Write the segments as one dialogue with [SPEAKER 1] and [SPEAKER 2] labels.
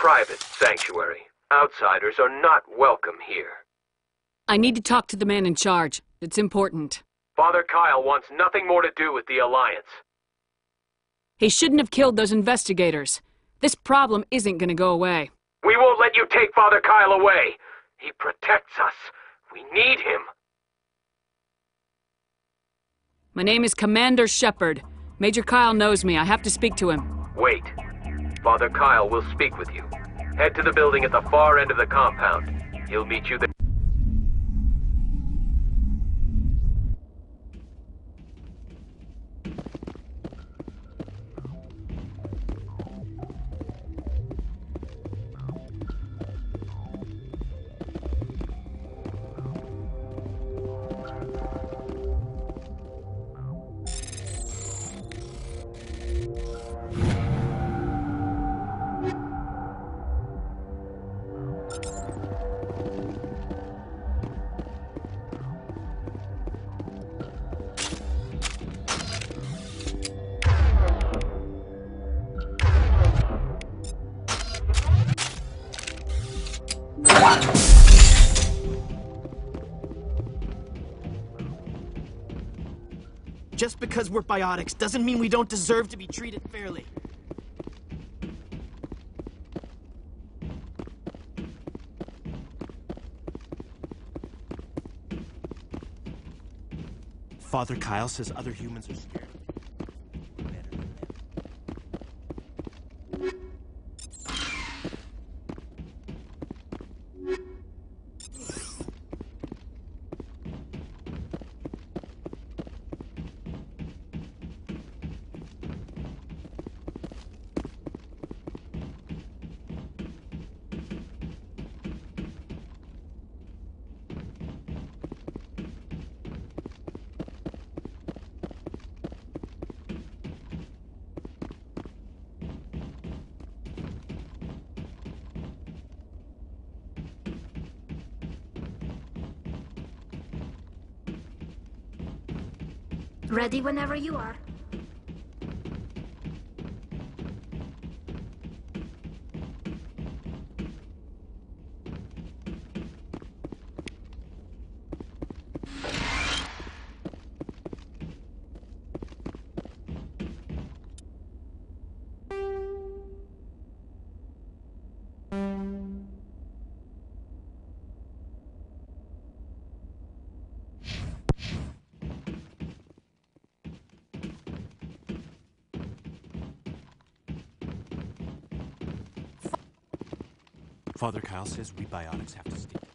[SPEAKER 1] private sanctuary. Outsiders are not welcome here.
[SPEAKER 2] I need to talk to the man in charge. It's important.
[SPEAKER 1] Father Kyle wants nothing more to do with the Alliance.
[SPEAKER 2] He shouldn't have killed those investigators. This problem isn't gonna go away.
[SPEAKER 1] We won't let you take Father Kyle away. He protects us. We need him.
[SPEAKER 2] My name is Commander Shepard. Major Kyle knows me. I have to speak to him.
[SPEAKER 1] Wait. Father Kyle will speak with you. Head to the building at the far end of the compound. He'll meet you there.
[SPEAKER 3] Just because we're biotics doesn't mean we don't deserve to be treated fairly. Father Kyle says other humans are scared.
[SPEAKER 4] Ready whenever you are.
[SPEAKER 3] Father Kyle says we biotics have to stick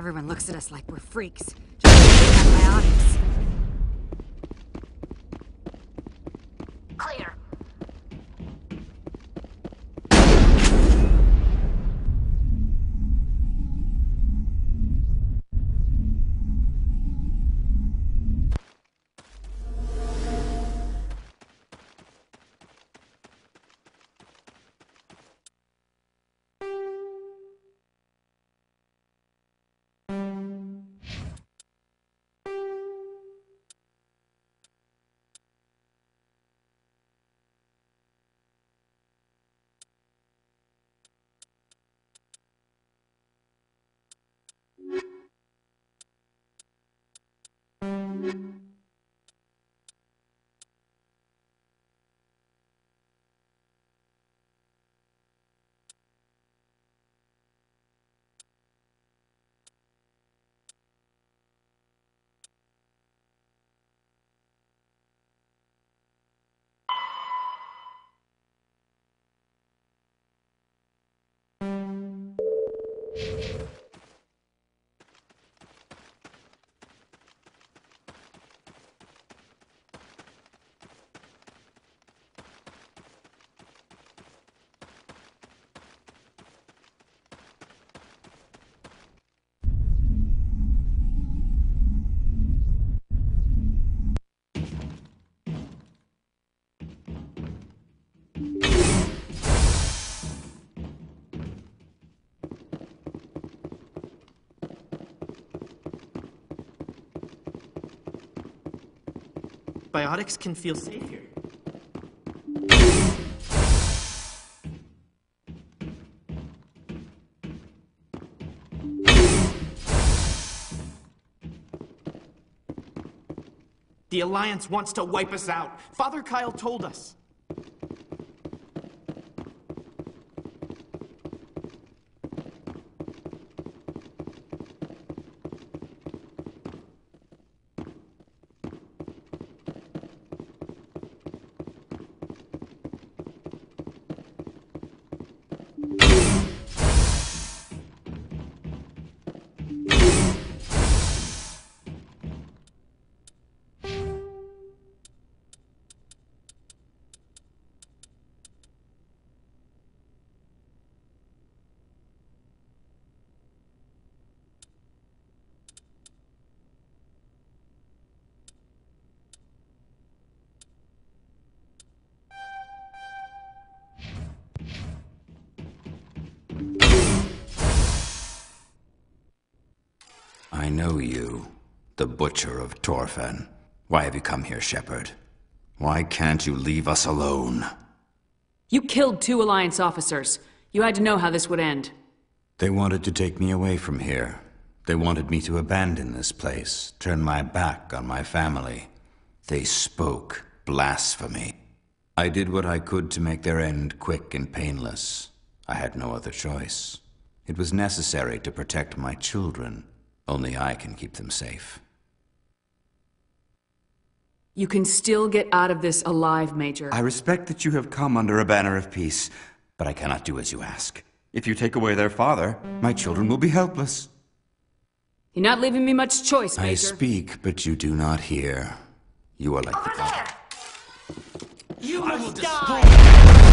[SPEAKER 5] Everyone looks at us like we're freaks. Biotics
[SPEAKER 3] can feel safe here. The Alliance wants to wipe us out. Father Kyle told us.
[SPEAKER 6] Know you, the Butcher of Torfan. Why have you come here, Shepard? Why can't you leave us alone?
[SPEAKER 2] You killed two Alliance officers. You had to know how this would end.
[SPEAKER 6] They wanted to take me away from here. They wanted me to abandon this place, turn my back on my family. They spoke blasphemy. I did what I could to make their end quick and painless. I had no other choice. It was necessary to protect my children. Only I can keep them safe.
[SPEAKER 2] You can still get out of this alive, Major.
[SPEAKER 6] I respect that you have come under a banner of peace, but I cannot do as you ask. If you take away their father, my children will be helpless.
[SPEAKER 2] You're not leaving me much choice, Major.
[SPEAKER 6] I speak, but you do not hear. You are like
[SPEAKER 4] Over
[SPEAKER 6] the
[SPEAKER 4] there!
[SPEAKER 3] You must die!
[SPEAKER 6] I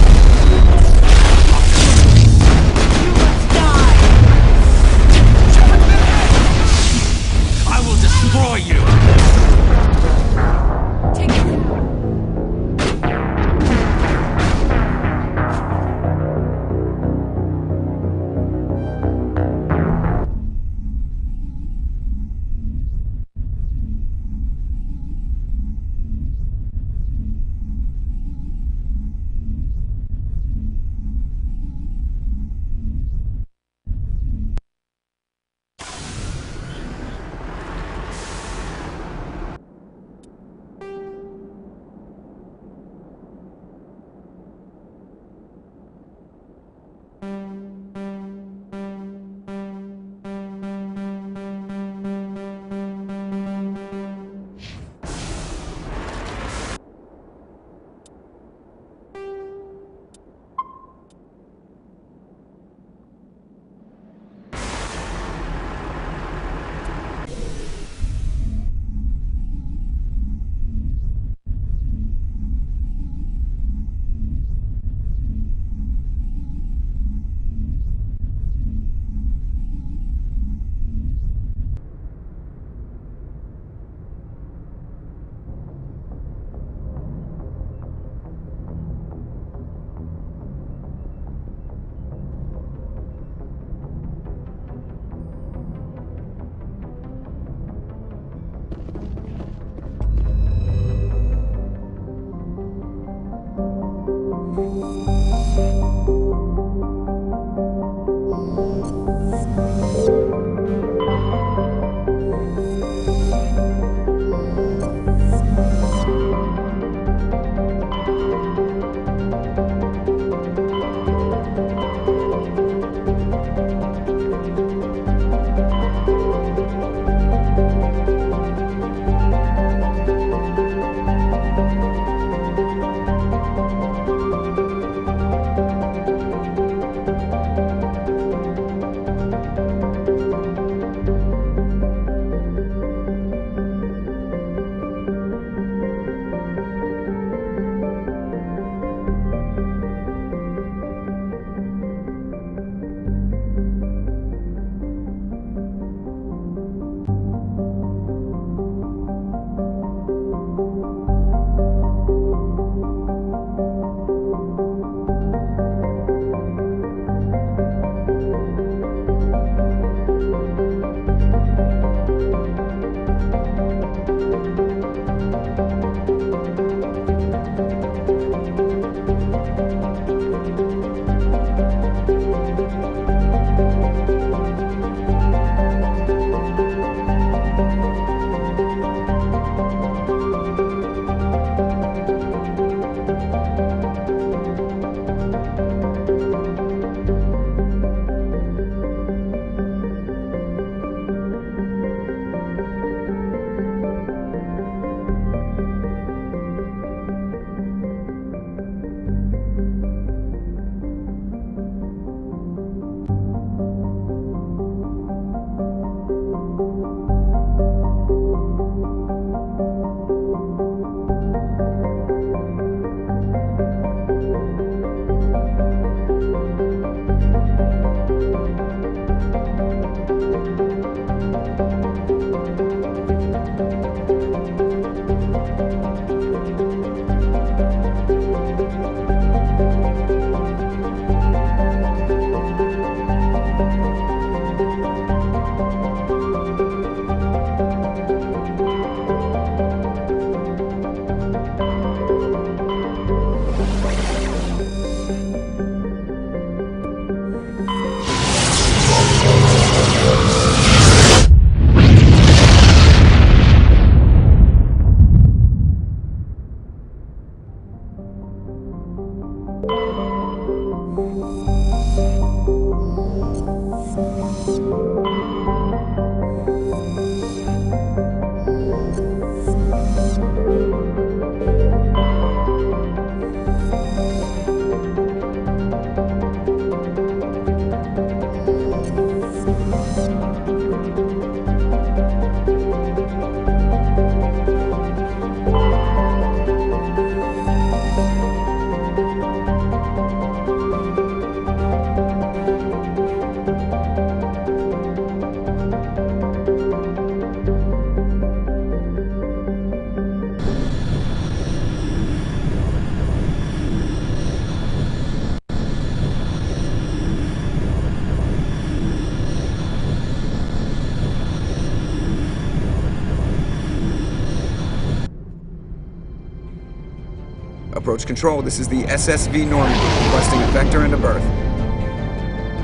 [SPEAKER 7] Approach control, this is the SSV Normandy, requesting a vector and a berth.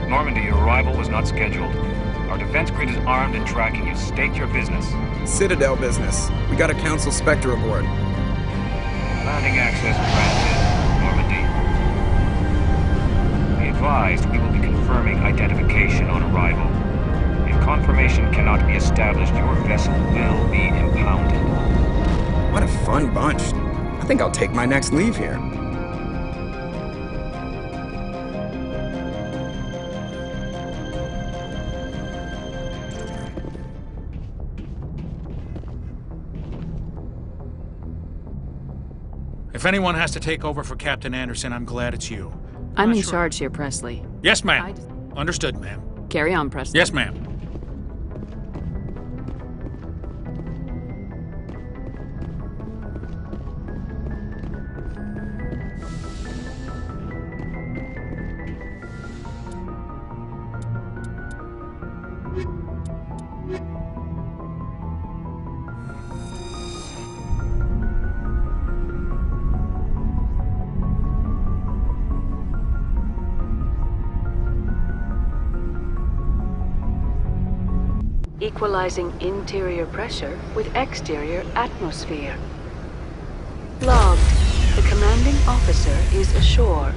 [SPEAKER 8] Normandy, your arrival was not scheduled. Our defense grid is armed and tracking you. State your business.
[SPEAKER 7] Citadel business. We got a Council Spectre aboard.
[SPEAKER 8] Landing access granted, Normandy. Be advised, we will be confirming identification on arrival. If confirmation cannot be established, your vessel will be impounded.
[SPEAKER 7] What a fun bunch. I think I'll take my next leave here.
[SPEAKER 9] If anyone has to take over for Captain Anderson, I'm glad it's you.
[SPEAKER 2] I'm
[SPEAKER 9] Not
[SPEAKER 2] in
[SPEAKER 9] sure-
[SPEAKER 2] charge here, Pressly.
[SPEAKER 9] Yes, ma'am.
[SPEAKER 2] just-
[SPEAKER 9] Understood, ma'am.
[SPEAKER 2] Carry on, Pressly.
[SPEAKER 9] Yes, ma'am.
[SPEAKER 10] Equalizing interior pressure with exterior atmosphere. Logged. The commanding officer is ashore.